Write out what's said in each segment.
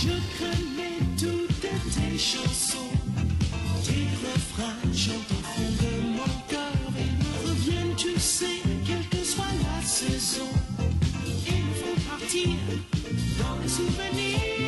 Je connais toutes tes chansons, tes refrains chantent au fond de mon cœur et me reviennent, tu sais, quelle que soit la saison, et me font partir dans les souvenirs.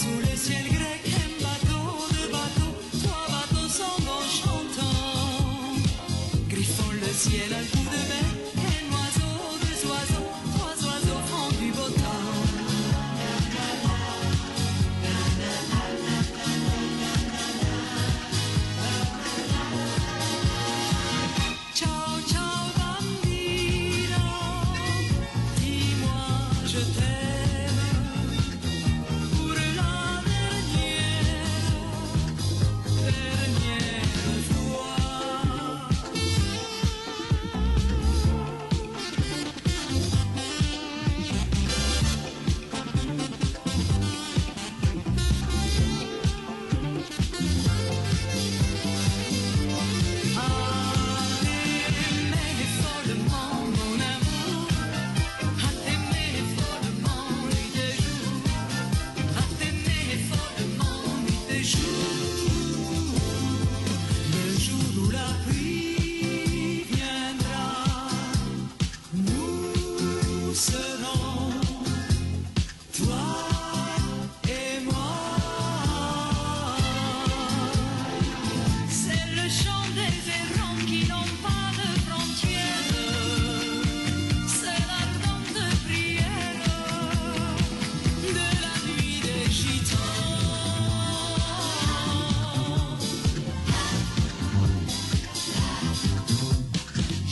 Sous le ciel grec, un bateau de bateau, trois bateaux sans manche content. Griffonne le ciel à coup de bain, un oiseau des oiseaux, trois oiseaux en du beau temps. Ciao, ciao.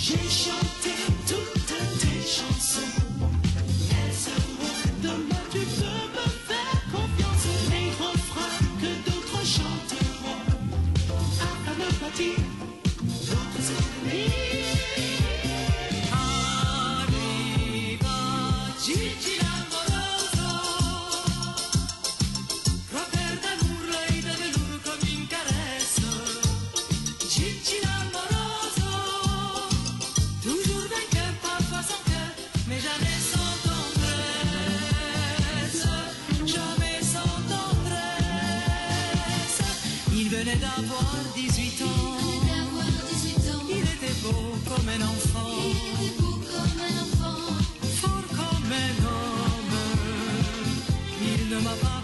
J'ai chanté. Avoir 18 ans. venait d'avoir 18 ans. Il était beau comme un enfant, Il était beau comme un enfant. fort comme un homme. Il ne m'a pas